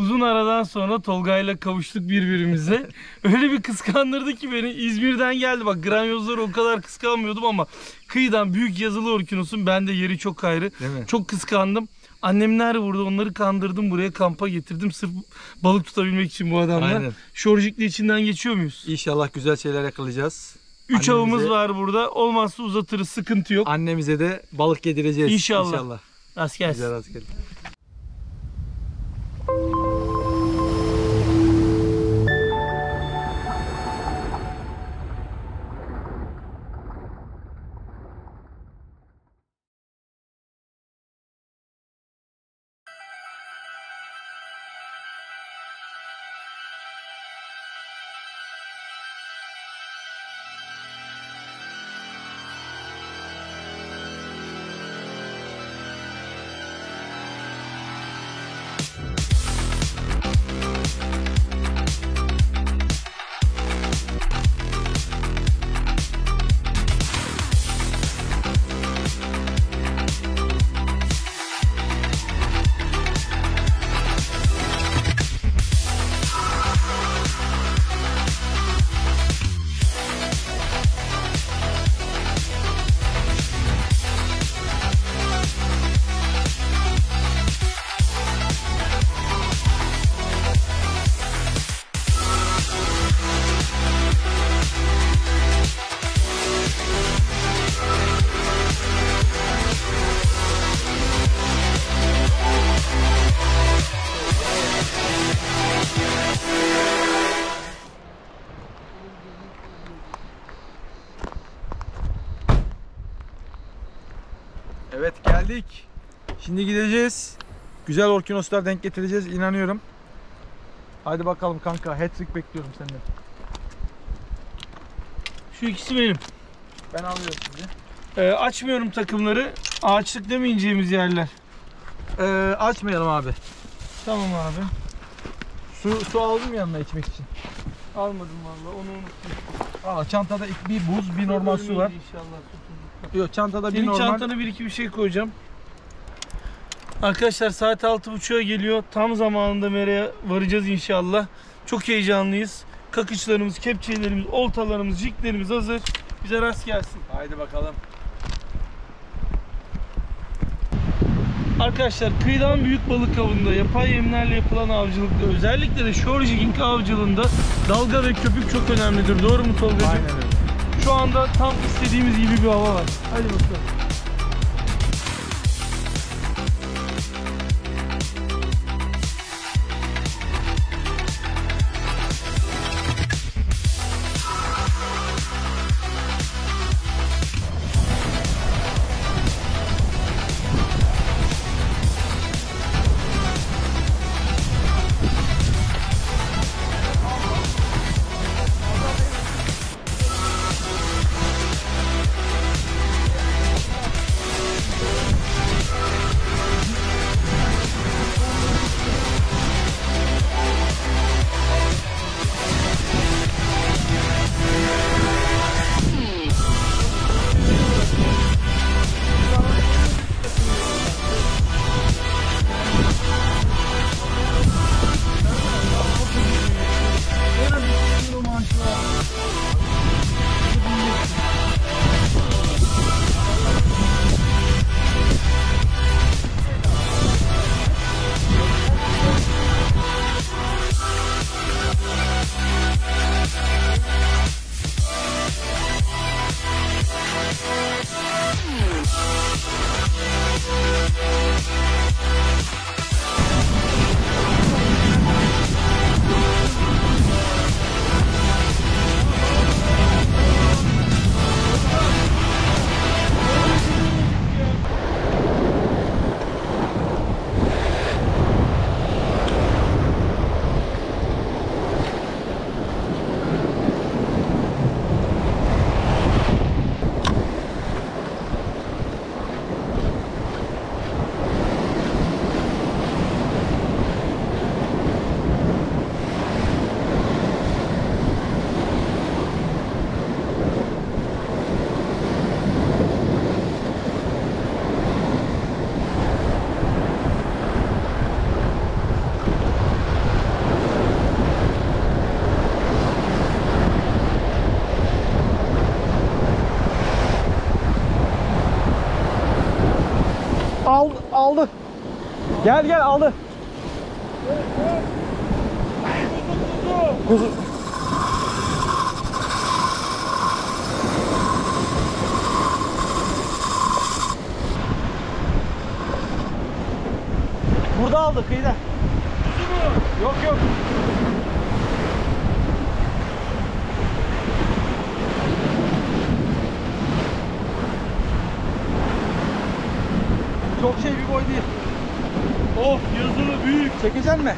Uzun aradan sonra Tolga'yla kavuştuk birbirimize. Öyle bir kıskandırdı ki beni. İzmir'den geldi. Bak granyozları o kadar kıskanmıyordum ama kıyıdan büyük yazılı orkinosun. Ben de yeri çok ayrı. Çok kıskandım. Annemler burada onları kandırdım buraya kampa getirdim sırf balık tutabilmek için bu adamlar. Aynen. Şorjikli içinden geçiyor muyuz? İnşallah güzel şeyler yakalayacağız. 3 Annemize- avımız var burada. Olmazsa uzatırız sıkıntı yok. Annemize de balık yedireceğiz. İnşallah. İnşallah. Rast gelsin. Güzel rast gelsin. Evet geldik. Şimdi gideceğiz. Güzel orkinoslar denk getireceğiz inanıyorum. Hadi bakalım kanka. Hat-trick bekliyorum senden. Şu ikisi benim. Ben alıyorum sizi. Ee, açmıyorum takımları. Ağaçlık demeyeceğimiz yerler. Ee, açmayalım abi. Tamam abi. Su, su aldım yanına içmek için. Almadım vallahi onu unuttum. Aa, çantada bir buz, bir normal su var. İnşallah. Yok çantada bir Senin normal. çantana bir iki bir şey koyacağım. Arkadaşlar saat 6.30'a geliyor. Tam zamanında mereye varacağız inşallah. Çok heyecanlıyız. Kakışlarımız, kepçelerimiz, oltalarımız, jiklerimiz hazır. Bize rast gelsin. Haydi bakalım. Arkadaşlar kıyıdan büyük balık avında, yapay yemlerle yapılan avcılıkta, özellikle de shore jigging avcılığında dalga ve köpük çok önemlidir. Doğru mu Tolga'cığım? Aynen öyle. Şu anda tam istediğimiz gibi bir hava var. Hadi bakalım. Gel gel aldı. Kuzu. Burada aldı kıyıda. Yok yok. Çok şey bir boy değil. Oh yazılı büyük. Çekeceksin mi?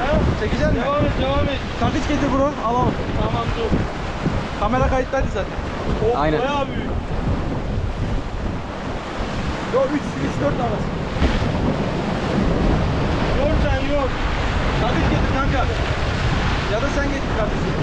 Ha? Çekeceksin mi? Devam et devam et. Takış getir bro. Alalım. Tamam dur. Kamera kayıttaydı zaten. Oh, Aynen. Bayağı büyük. Yo 3 3 4 arası. Yor sen yor. Takış getir kanka. Ya da sen getir kardeşim.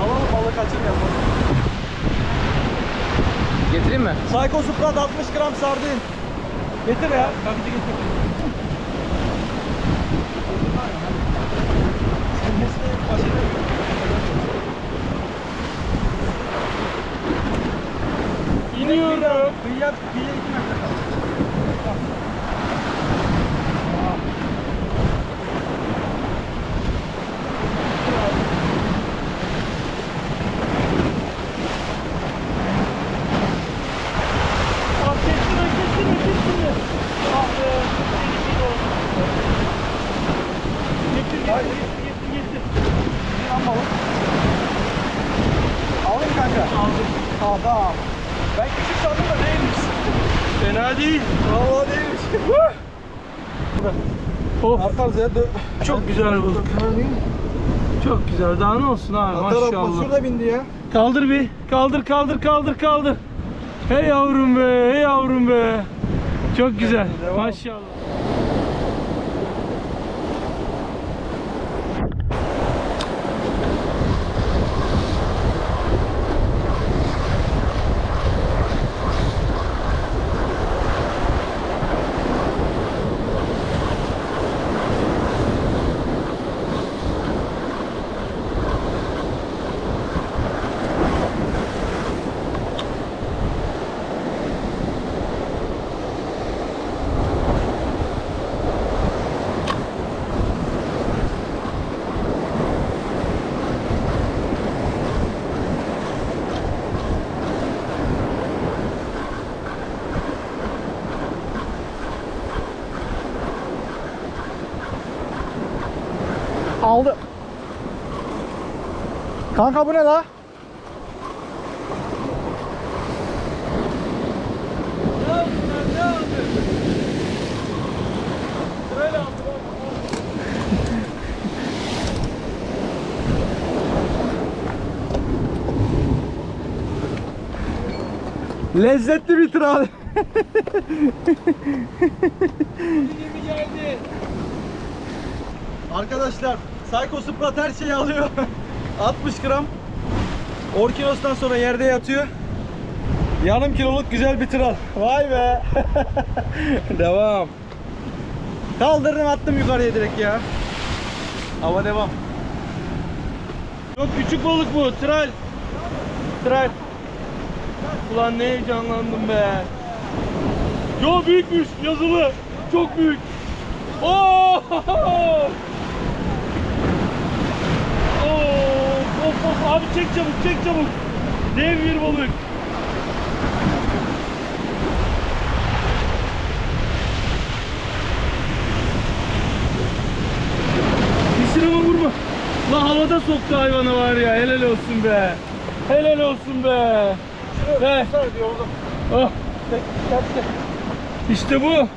Alalım balık kaçırmayalım. Getireyim mi? Psycho Sprat 60 gram sardin. Getir ya. Takıcı getir. İniyorum. Kıyıya, kıyıya 2 metre kal. Ah kestin kestin kestin. Ah be. Tehlikeli oldu. Getir getir getir getir. Bir an balık. Aldın mı kanka? Tamam. Ben küçük sandım da değilmiş. Fena değil. Vallahi değilmiş. Of. Artarız ya. Çok güzel balık. Çok güzel. Daha ne olsun abi Atar atma. maşallah. Şurada bindi ya. Kaldır bir. Kaldır kaldır kaldır kaldır. Hey yavrum be. Hey yavrum be. Çok güzel. Devam. Maşallah. Aldı. Kanka bu ne la? Lezzetli bir tral. Arkadaşlar Psycho Sprat her şeyi alıyor. 60 gram. Orkinos'tan sonra yerde yatıyor. Yarım kiloluk güzel bir tral. Vay be. devam. Kaldırdım attım yukarıya direkt ya. Hava devam. Çok küçük balık bu. Tral. Tral. Ulan ne heyecanlandım be. Yo büyükmüş yazılı. Çok büyük. Oo! Of of abi çek çabuk çek çabuk. Dev bir balık. Dişine vurma. La havada soktu hayvanı var ya. Helal olsun be. Helal olsun be. Be. Oh. İşte bu.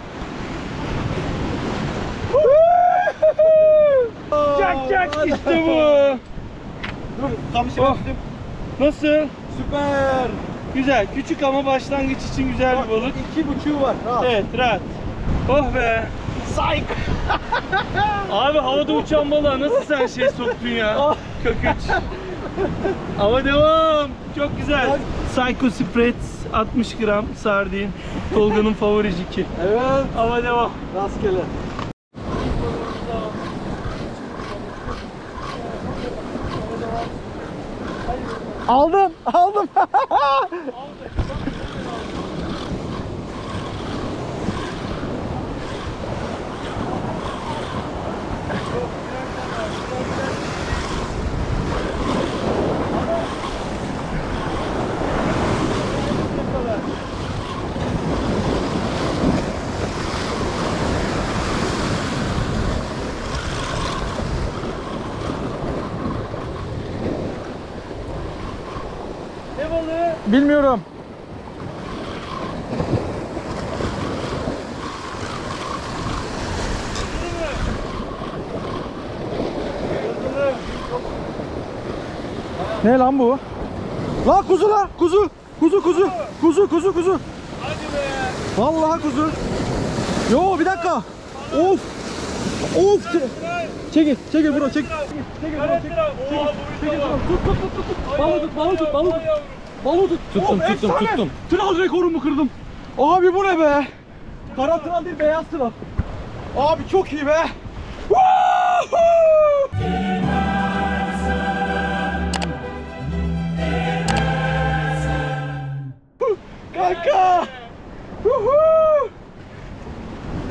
Çak çak işte bu. Dur kamışı Oh. tuttum. Nasıl? Süper. Güzel. Küçük ama başlangıç için güzel bir balık. İki buçuğu var. Rahat. Evet rahat. Oh be. Sayk. Abi havada uçan balığa nasıl sen şey soktun ya? Köküç. Ama devam. Çok güzel. Psycho Spritz 60 gram sardin. Tolga'nın favori jiki. Evet. Ama devam. Rastgele. Aldım, aldım. Ne balığı? Bilmiyorum. Ne lan bu? La kuzu la kuzu. Kuzu kuzu. Kuzu kuzu kuzu. Hadi be. Vallahi kuzu. Yo bir dakika. Of. Of. Çekil, çekil bro, çek. Çekil bro, çek. Oha Çekil boyuta bro. Tut tut tut tut. Balığı tut, balığı tut, balığı tut. Balığı tut. Tuttum, Of, tuttum, efsane. tuttum. Tral rekorumu kırdım. Abi bu ne be? Kara tral değil, beyaz tral. Abi çok iyi be. Kanka!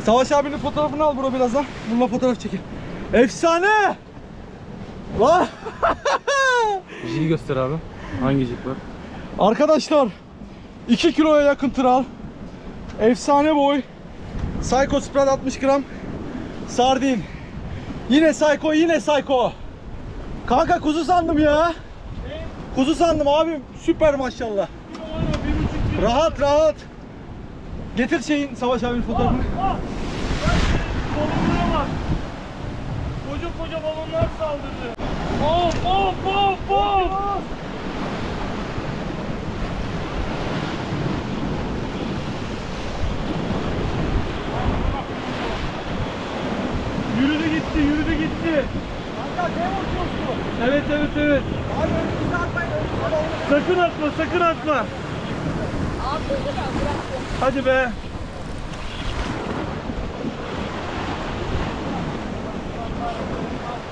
Savaş abinin fotoğrafını al bro birazdan. Bununla fotoğraf çekin. Efsane! Lan! Jigi göster abi. Hangi jig var? Arkadaşlar 2 kiloya yakın tral. Efsane boy. Psycho Spread 60 gram. Sardin. Yine Psycho yine Psycho. Kanka kuzu sandım ya. Kuzu sandım abim. Süper maşallah. Rahat rahat. Getir şeyin Savaş abinin fotoğrafını. Balonlara bak. Koca koca balonlar saldırdı. Of of of of. Gitti. Kanka ne vuruyorsun? Evet, evet, evet. Abi önümüze atmayın. Sakın atma, sakın atma. Hadi be.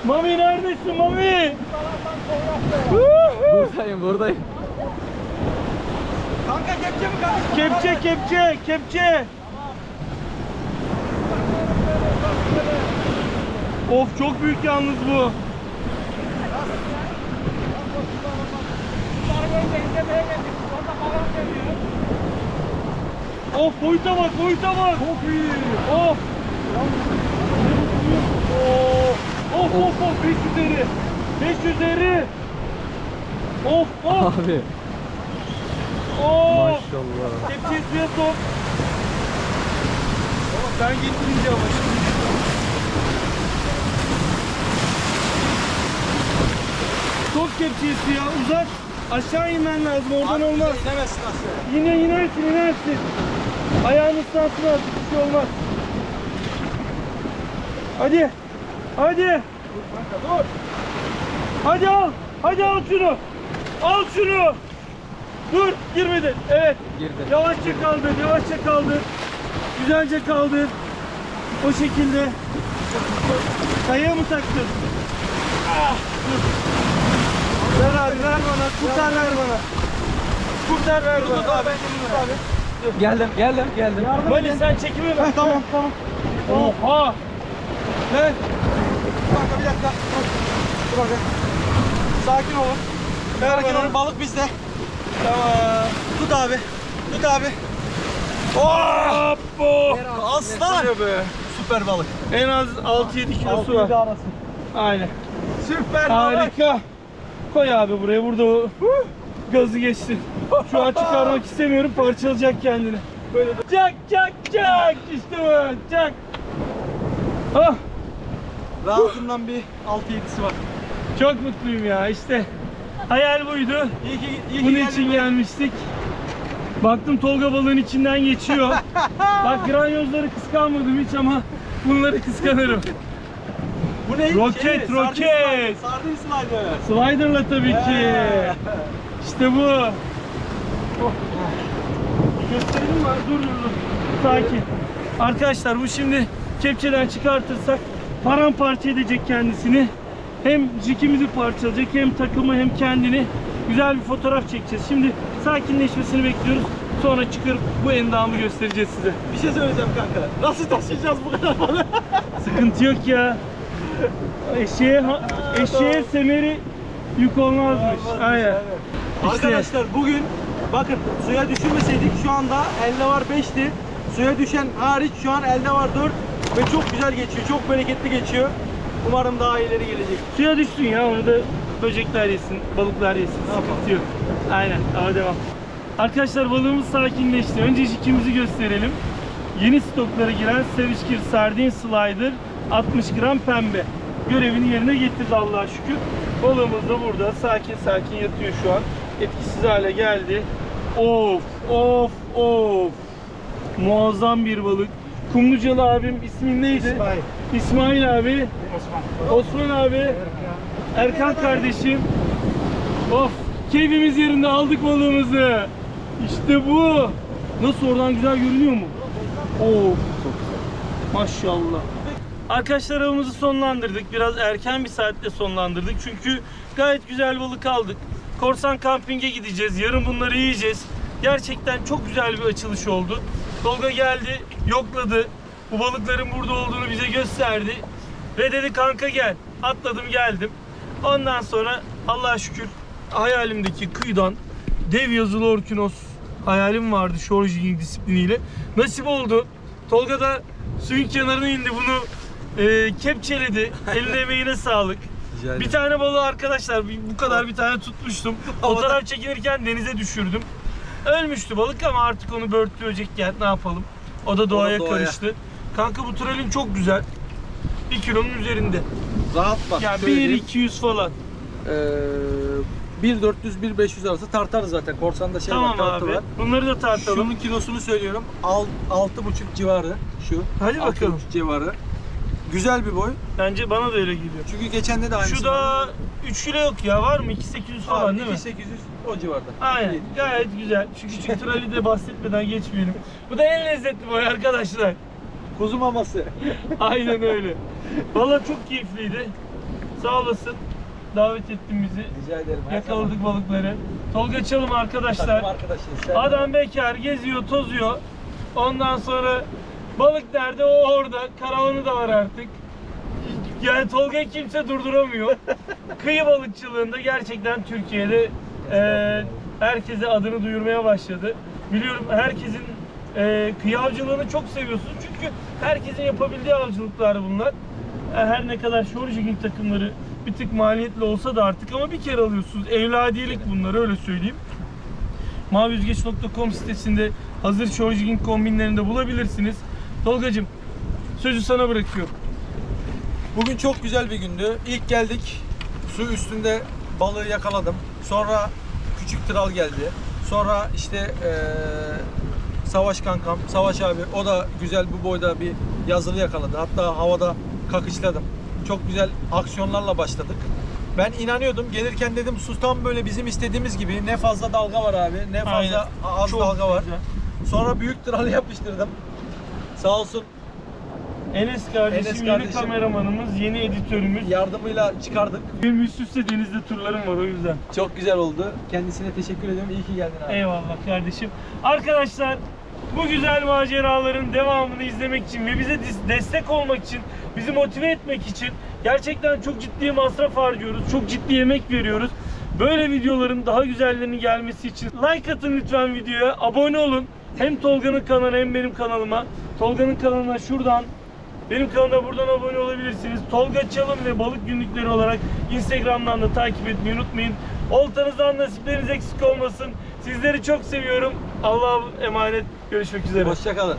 Mami neredesin Mami? Buradayım buradayım. Kanka kepçe mi kardeşim? Kepçe, kepçe, kepçe. Of çok büyük yalnız bu. Of boyuta bak, boyuta bak. Çok iyi. Of. Of of of 5 üzeri. 5 üzeri. Of of. Abi Of. maşallah. Kepçeyi suya sok. Ben getirince ama şimdi. Sok kepçeyi suya uzat. Aşağı inmen lazım oradan olmaz. İnemezsin aslında. Yine inersin inersin. Ayağın ıslansın artık bir şey olmaz. Hadi. Hadi. Dur. Hadi al. Hadi al şunu. Al şunu. Dur girmedi. Evet. Girdi. Yavaşça kaldır, yavaşça kaldır. Güzelce kaldır. O şekilde. Kayaya mı taktın? Ah, dur. Ver abi, ver bana. Kurtar ver bana. Kurtar ver bana. Abi, abi. Geldim geldim geldim. Mali sen çekimi ver. tamam tamam. Oha. Ne? Kanka bir dakika. Dur. Dur bakayım. Sakin olun. Sakin olun. Balık bizde. Tamam. Tut abi. Tut abi. Hop, oh. Aslan. Süper balık. En az 6-7 kilosu var. Aynen. Süper balık. Harika. Koy abi buraya. Burada o gazı geçsin. Şu an çıkarmak istemiyorum. Parçalayacak kendini. Böyle Çak çak çak. İşte bu. Çak. Ah. Rahatından bir 6-7'si var. Çok mutluyum ya. İşte hayal buydu. İyi ki, iyi ki Bunun geldin için be. gelmiştik. Baktım Tolga balığın içinden geçiyor. Bak granyozları kıskanmadım hiç ama bunları kıskanırım. Bu ne? Roket, Şey roket. Sardin slider. Slider'la tabii ki. İşte bu. Oh. Gösterelim mi? Dur dur dur. Sakin. Arkadaşlar bu şimdi kepçeden çıkartırsak paramparça edecek kendisini. Hem jikimizi parçalayacak hem takımı hem kendini. Güzel bir fotoğraf çekeceğiz. Şimdi sakinleşmesini bekliyoruz. Sonra çıkarıp bu endamı göstereceğiz size. Bir şey söyleyeceğim kanka. Nasıl taşıyacağız bu kadar balığı? Sıkıntı yok ya. Eşeğe, eşeğe semeri yük olmazmış. Aynen. İşte. Arkadaşlar bugün bakın suya düşürmeseydik şu anda elde var 5'ti. Suya düşen hariç şu an elde var 4 ve çok güzel geçiyor. Çok bereketli geçiyor. Umarım daha ileri gelecek. Suya düştün ya onu da böcekler yesin, balıklar yesin. Sıkıntı yok. Aynen ama devam. Arkadaşlar balığımız sakinleşti. Önce jikimizi gösterelim. Yeni stoklara giren Sevişkir Sardin Slider 60 gram pembe. Görevini yerine getirdi Allah'a şükür. Balığımız da burada sakin sakin yatıyor şu an. Etkisiz hale geldi. Of of of. Muazzam bir balık. Kumlucalı abim ismin neydi? İsmail. İsmail abi. Osman abi. Erkan kardeşim. Of. Keyfimiz yerinde aldık balığımızı. İşte bu. Nasıl oradan güzel görünüyor mu? Of. Maşallah. Arkadaşlar avımızı sonlandırdık. Biraz erken bir saatte sonlandırdık. Çünkü gayet güzel balık aldık. Korsan kampinge gideceğiz. Yarın bunları yiyeceğiz. Gerçekten çok güzel bir açılış oldu. Tolga geldi, yokladı. Bu balıkların burada olduğunu bize gösterdi. Ve dedi kanka gel. Atladım geldim. Ondan sonra Allah'a şükür hayalimdeki kıyıdan dev yazılı orkinos hayalim vardı shore jigging disipliniyle. Nasip oldu. Tolga da suyun kenarına indi bunu e, kepçeledi. Eline emeğine sağlık. Rica Bir tane balığı arkadaşlar bir- bu kadar bir tane tutmuştum. Fotoğraf çekilirken denize düşürdüm. Ölmüştü balık ama artık onu börttü böcek geldi ne yapalım. O da doğaya, doğaya. karıştı. Kanka bu tralin çok güzel. 1 kilonun üzerinde. Rahat bak. Yani şöyle diyeyim. 1-200 falan. Ee, 1400-1500 arası tartarız zaten. Korsanda şey tamam var, tartı abi. var. Bunları da tartalım. Şunun kilosunu söylüyorum. Al, 6,5 civarı şu. Hadi bakalım. 6,5 civarı. Güzel bir boy. Bence bana da öyle geliyor. Çünkü geçen de de aynısı Şu da 3 kilo yok ya var mı? 2-800 falan Abi, değil mi? 2800 o civarda. Aynen. Gayet güzel. Şu küçük trali de bahsetmeden geçmeyelim. Bu da en lezzetli boy arkadaşlar. Kuzu maması. Aynen öyle. Valla çok keyifliydi. Sağ olasın. Davet ettin bizi. Rica ederim. her zaman. Yakaladık balıkları. Tolga Çalım Takım arkadaşlar. arkadaşıyız. Sen- Adam bekar, geziyor, tozuyor. Ondan sonra balık nerede o orada. Karavanı da var artık. Yani Tolga'yı kimse durduramıyor. Kıyı balıkçılığında gerçekten Türkiye'de e, herkese adını duyurmaya başladı. Biliyorum herkesin e, kıyı avcılığını çok seviyorsunuz çünkü herkesin yapabildiği avcılıklar bunlar. E, Her ne kadar shore jigging takımları bir tık maliyetli olsa da artık ama bir kere alıyorsunuz. Evladiyelik bunlar öyle söyleyeyim. Maviyüzgeç.com sitesinde hazır shore jigging kombinlerini de bulabilirsiniz. Tolgacığım sözü sana bırakıyorum. Bugün çok güzel bir gündü. İlk geldik. Su üstünde balığı yakaladım. Sonra küçük tral geldi. Sonra işte eee, Savaş kankam, Savaş abi o da güzel bu boyda bir yazılı yakaladı. Hatta havada kakışladım. Çok güzel aksiyonlarla başladık. Ben inanıyordum. Gelirken dedim su tam böyle bizim istediğimiz gibi. Ne fazla dalga var abi, ne fazla Aynen. az Çok dalga var. güzel. Sonra büyük tralı yapıştırdım. Sağ olsun Enes kardeşim, Enes yeni kardeşim. kameramanımız, yeni editörümüz. yardımıyla çıkardık. Benim üst üste denizde turlarım var o yüzden. Çok güzel oldu. Kendisine teşekkür ediyorum. İyi ki geldin abi. Eyvallah kardeşim. Arkadaşlar bu güzel maceraların devamını izlemek için ve bize destek olmak için, bizi motive etmek için gerçekten çok ciddi masraf harcıyoruz. Çok ciddi emek veriyoruz. Böyle videoların daha güzellerinin gelmesi için like atın lütfen videoya, abone olun. Hem Tolga'nın kanalına hem benim kanalıma. Tolga'nın kanalına şuradan, benim kanalıma buradan abone olabilirsiniz. Tolga Çalım ve Balık Günlükleri olarak Instagram'dan da takip etmeyi unutmayın. Oltanızdan nasipleriniz eksik olmasın. Sizleri çok seviyorum. Allah'a emanet. Görüşmek üzere. Hoşçakalın.